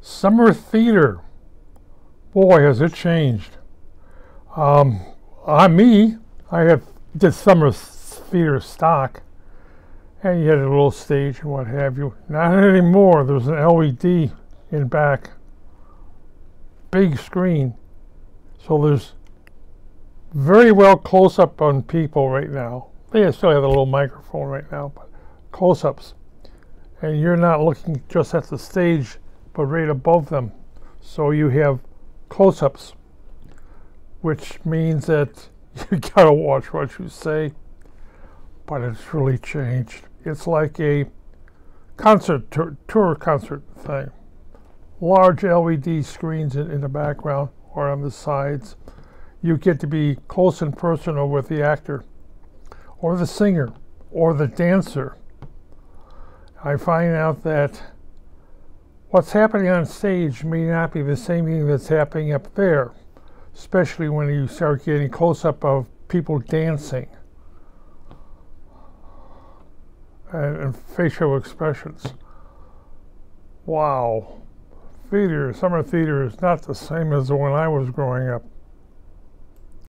Summer theater. Boy, has it changed. Um, on me, I had did summer theater stock, and you had a little stage and what have you. Not anymore. There's an LED in back, big screen. So there's very well close up on people right now. They still have a little microphone right now, but close ups. And you're not looking just at the stage, but right above them. So you have close ups, which means that you gotta watch what you say. But it's really changed. It's like a concert tour, tour concert thing. Large LED screens in, in the background or on the sides. You get to be close and personal with the actor or the singer or the dancer. I find out that what's happening on stage may not be the same thing that's happening up there, especially when you start getting close up of people dancing and, and facial expressions. Wow. Theater, summer theater is not the same as when I was growing up.